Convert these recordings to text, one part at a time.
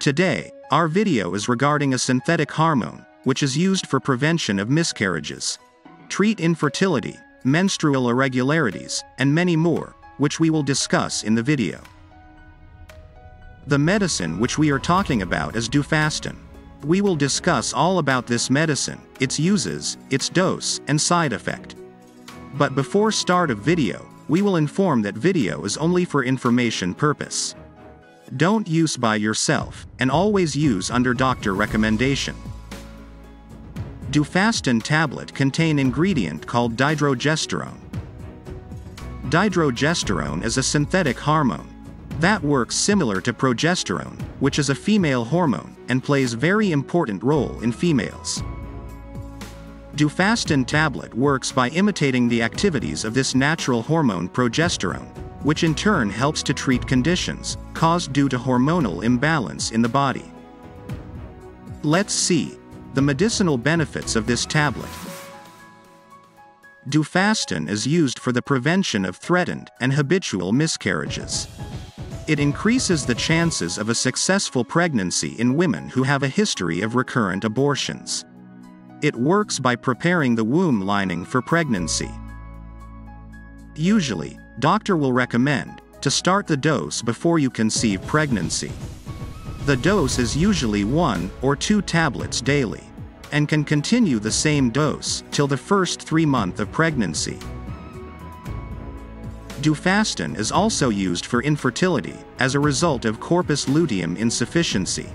Today, our video is regarding a synthetic hormone, which is used for prevention of miscarriages, treat infertility, menstrual irregularities, and many more, which we will discuss in the video. The medicine which we are talking about is Duphaston. We will discuss all about this medicine, its uses, its dose, and side effect. But before start of video, we will inform that video is only for information purpose. Don't use by yourself, and always use under doctor recommendation. Duphaston tablet contain ingredient called dydrogesterone. Dydrogesterone is a synthetic hormone that works similar to progesterone, which is a female hormone and plays very important role in females. Duphaston tablet works by imitating the activities of this natural hormone progesterone, which in turn helps to treat conditions caused due to hormonal imbalance in the body. Let's see the medicinal benefits of this tablet. Duphaston is used for the prevention of threatened and habitual miscarriages. It increases the chances of a successful pregnancy in women who have a history of recurrent abortions. It works by preparing the womb lining for pregnancy. Usually, doctor will recommend to start the dose before you conceive pregnancy. The dose is usually one or two tablets daily and can continue the same dose till the first three month of pregnancy. Duphaston is also used for infertility as a result of corpus luteum insufficiency.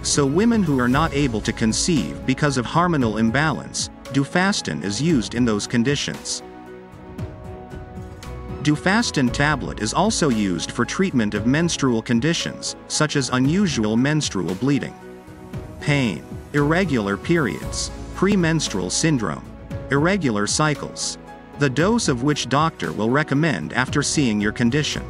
So women who are not able to conceive because of hormonal imbalance, Duphaston is used in those conditions. Duphaston tablet is also used for treatment of menstrual conditions, such as unusual menstrual bleeding, pain, irregular periods, premenstrual syndrome, irregular cycles, the dose of which doctor will recommend after seeing your condition.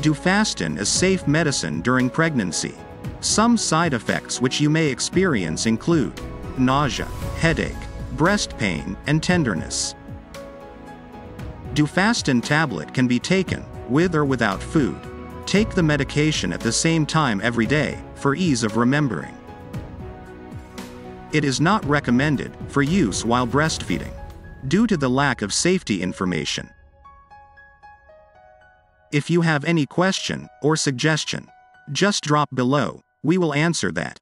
Duphaston is safe medicine during pregnancy. Some side effects which you may experience include nausea, headache, breast pain, and tenderness. Duphaston tablet can be taken, with or without food. Take the medication at the same time every day, for ease of remembering. It is not recommended for use while breastfeeding, due to the lack of safety information. If you have any question or suggestion, just drop below, we will answer that.